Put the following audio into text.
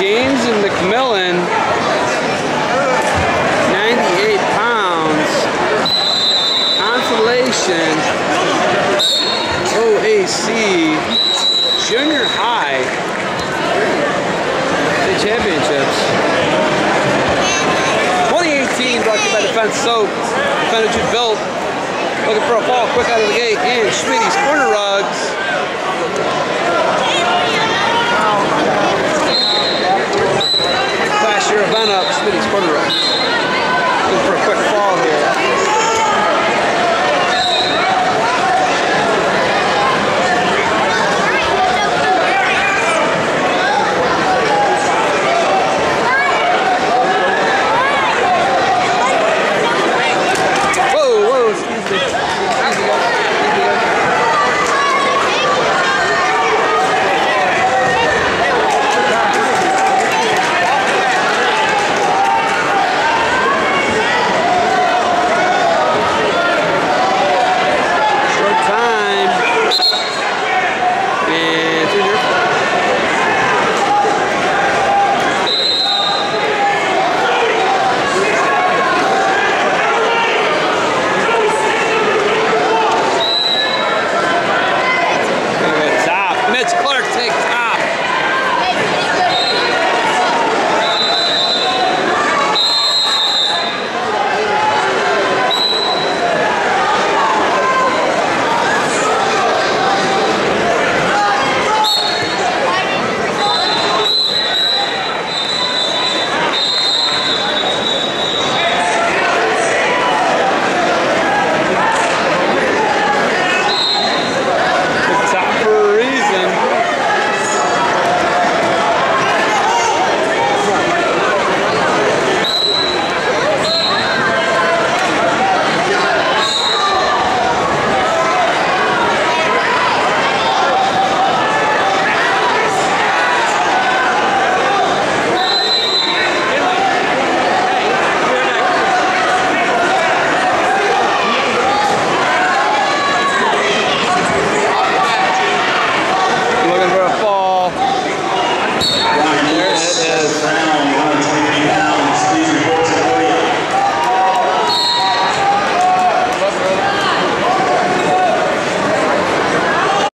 James and McMillen, 98 pounds. Consolation, OAC, junior high, the championships. 2018 brought to you by Defense Soap, Defender Jude Belt. Looking for a fall quick out of the gate, and Schmidt